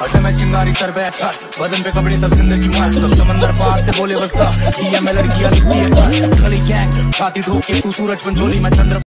हटे मैं चिंगारी सर पे बदन पे कपड़े तब ज़िंदगी मस्त समंदर पार से बोले बस्ता डीएम लड़कियाँ लिखती है गली गैंग छाती ठोक के तू सूरज पंचोली मैं चंद्र